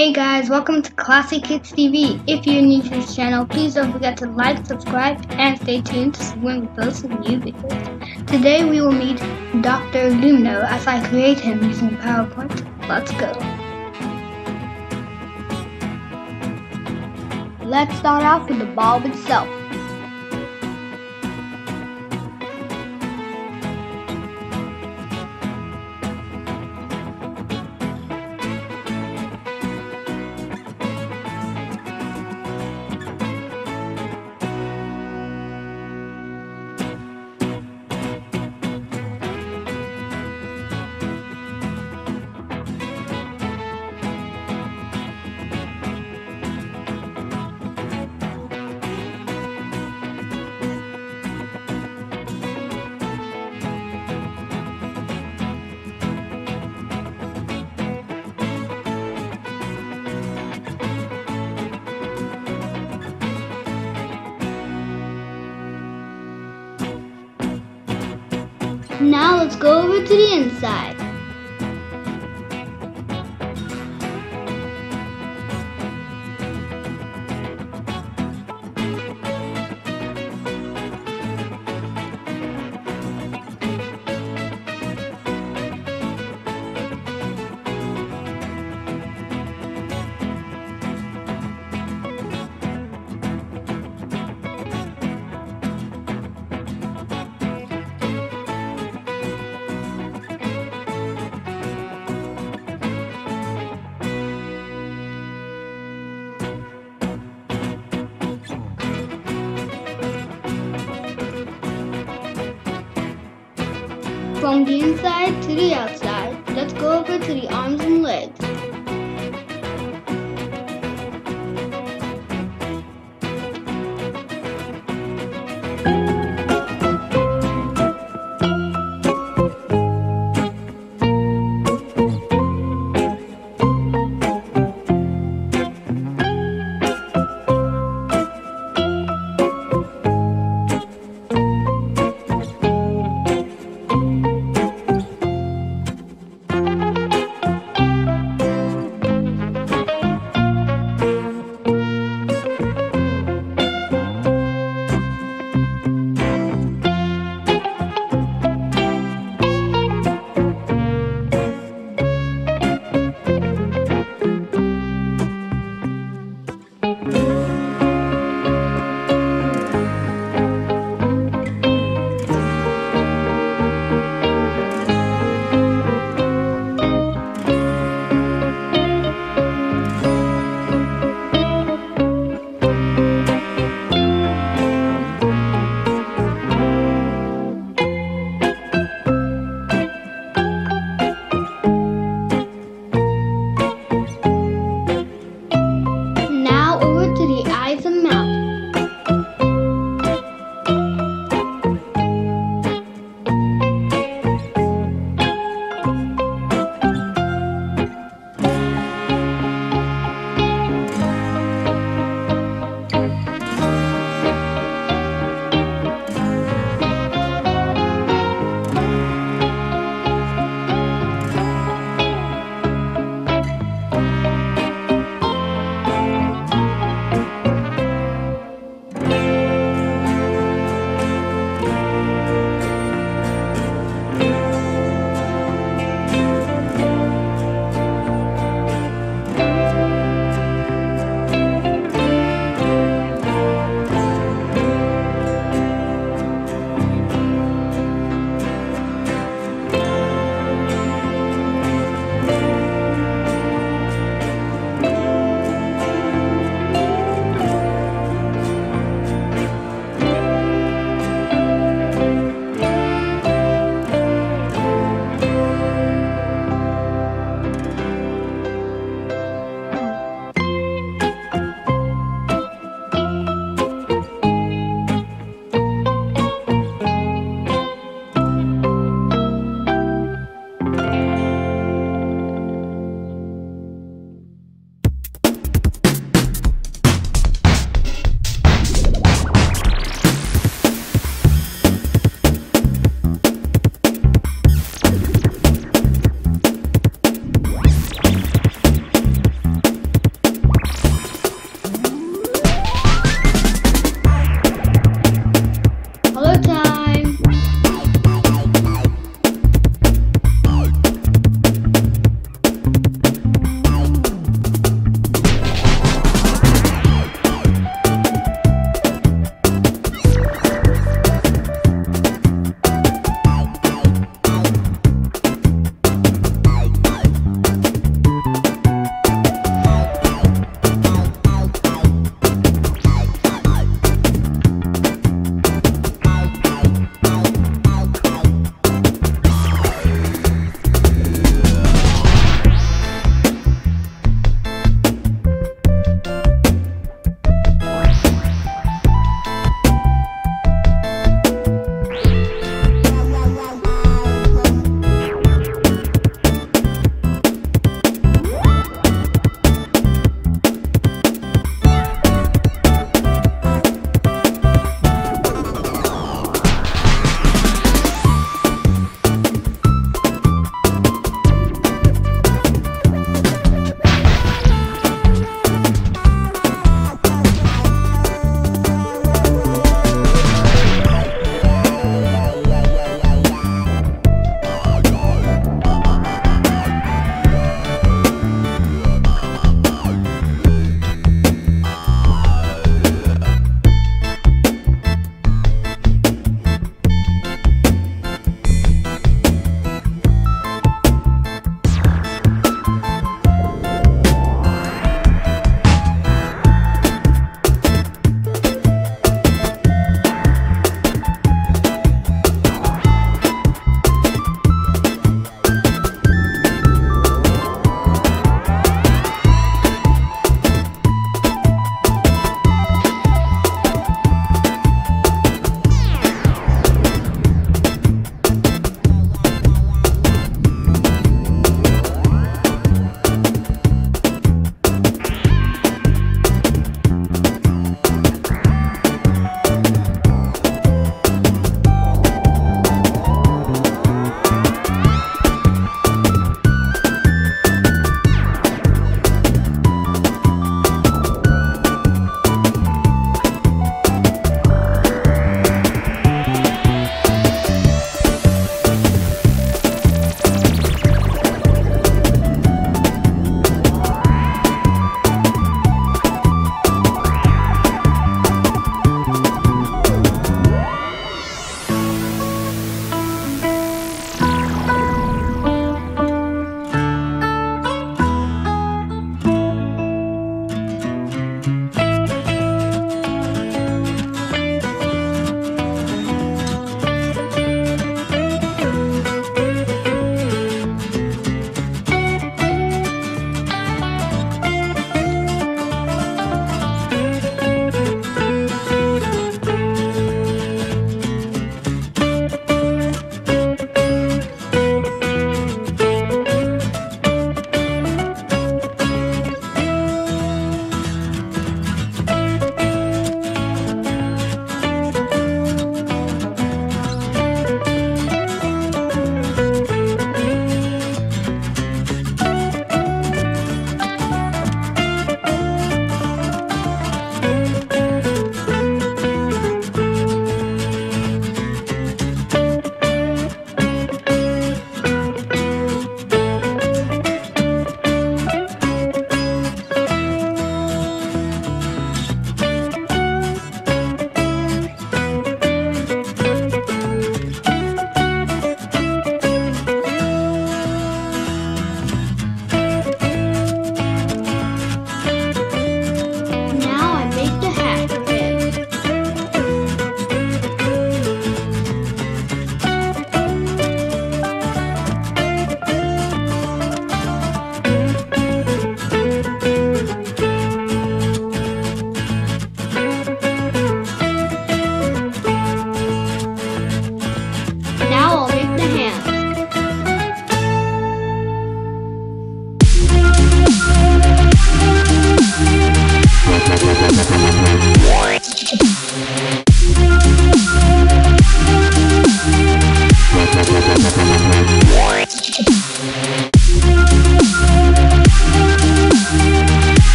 Hey guys, welcome to Klassy Kids TV. If you're new to this channel, please don't forget to like, subscribe, and stay tuned to see when we post new videos. Today we will meet Dr. Lumino as I create him using PowerPoint. Let's go. Let's start off with the bulb itself. Now let's go over to the inside. From the inside to the outside, let's go over to the arms and legs.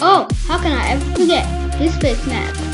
Oh, how can I ever forget this face map?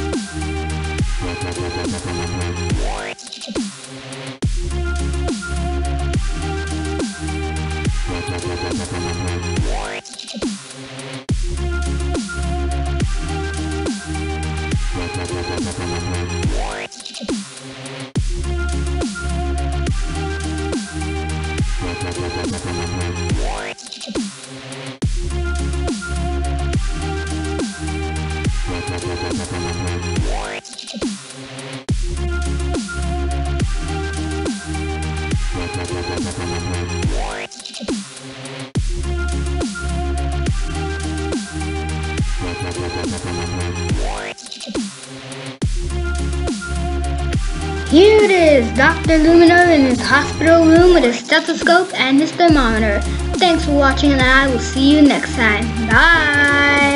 Here it is, Dr. Lumino in his hospital room with his stethoscope and his thermometer. Thanks for watching and I will see you next time. Bye!